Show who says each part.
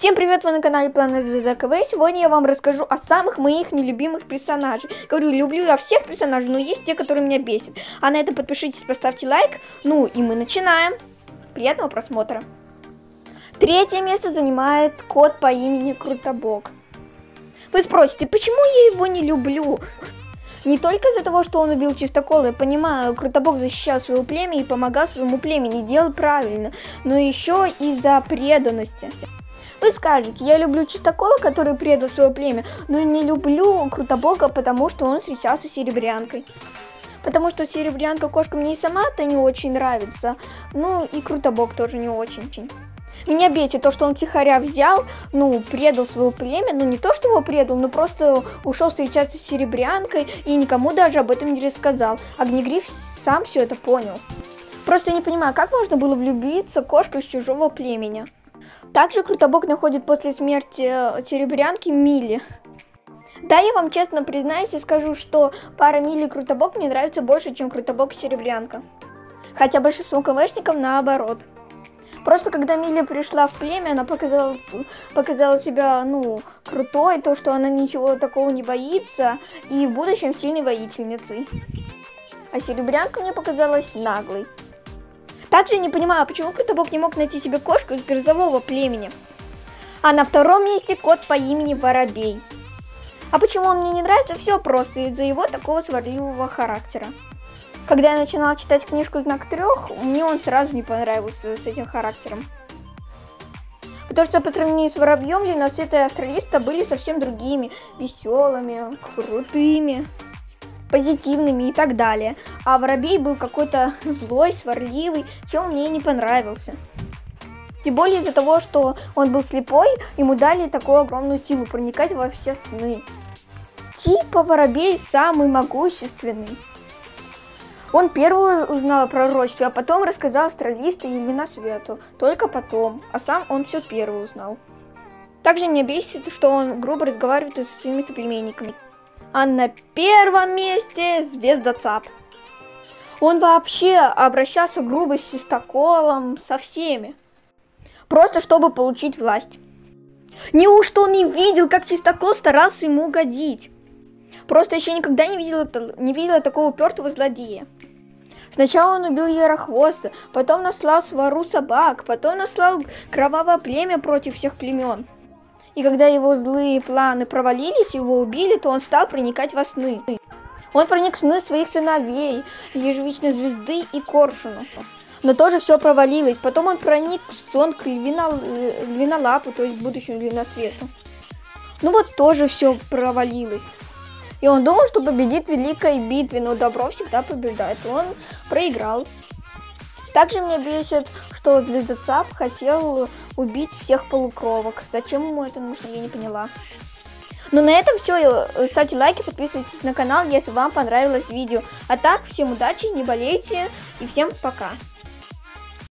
Speaker 1: Всем привет, вы на канале Планета Звезда КВ. Сегодня я вам расскажу о самых моих нелюбимых персонажей. Говорю, люблю я всех персонажей, но есть те, которые меня бесят. А на это подпишитесь, поставьте лайк. Ну и мы начинаем. Приятного просмотра. Третье место занимает кот по имени Крутобок. Вы спросите, почему я его не люблю? Не только из-за того, что он убил Чистокола, я понимаю, Крутобок защищал своего племя и помогал своему племени, делал правильно, но еще из-за преданности. Вы скажете, я люблю Чистокола, который предал свое племя, но не люблю Крутобога, потому что он встречался с Серебрянкой. Потому что Серебрянка кошка мне и сама-то не очень нравится, ну и Крутобог тоже не очень. Меня бесит то, что он тихоря взял, ну, предал свое племя, ну, не то, что его предал, но просто ушел встречаться с Серебрянкой и никому даже об этом не рассказал. Огнегриф сам все это понял. Просто не понимаю, как можно было влюбиться кошка из чужого племени. Также Крутобок находит после смерти э, Серебрянки Милли. Да, я вам честно признаюсь и скажу, что пара Милли и Крутобок мне нравится больше, чем Крутобок и Серебрянка. Хотя большинство КВшников наоборот. Просто когда Милли пришла в племя, она показала, показала себя, ну, крутой, то, что она ничего такого не боится, и в будущем сильной воительницей. А Серебрянка мне показалась наглой. Также не понимаю, почему Крутобок не мог найти себе кошку из грозового племени. А на втором месте кот по имени Воробей. А почему он мне не нравится? Все просто из-за его такого сварливого характера. Когда я начинала читать книжку «Знак трех», мне он сразу не понравился с этим характером. Потому что по сравнению с Воробьем длинносветые австралиста были совсем другими, веселыми, крутыми, позитивными и так далее. А Воробей был какой-то злой, сварливый, чем мне не понравился. Тем более из-за того, что он был слепой, ему дали такую огромную силу проникать во все сны. Типа Воробей самый могущественный. Он первый узнал о пророчестве, а потом рассказал астралисту и Свету. Только потом. А сам он все первый узнал. Также меня бесит, что он грубо разговаривает со своими соплеменниками. А на первом месте Звездоцап. Он вообще обращался грубо с Чистоколом, со всеми. Просто чтобы получить власть. Неужто он не видел, как Чистокол старался ему угодить? Просто еще никогда не видела, не видела такого упертого злодея. Сначала он убил Ярохвоста, потом наслал свору собак, потом наслал кровавое племя против всех племен. И когда его злые планы провалились, его убили, то он стал проникать во сны. Он проник в сны своих сыновей, ежевичной звезды и коршуну. Но тоже все провалилось. Потом он проник в сон к львино, львинолапу, то есть будущему львиносвету. Ну вот тоже все провалилось. И он думал, что победит в великой битве, но добро всегда побеждает. Он проиграл. Также меня бесит, что Звездоцап хотел убить всех полукровок. Зачем ему это нужно, я не поняла. Ну на этом все. Ставьте лайки, подписывайтесь на канал, если вам понравилось видео. А так, всем удачи, не болейте и всем пока.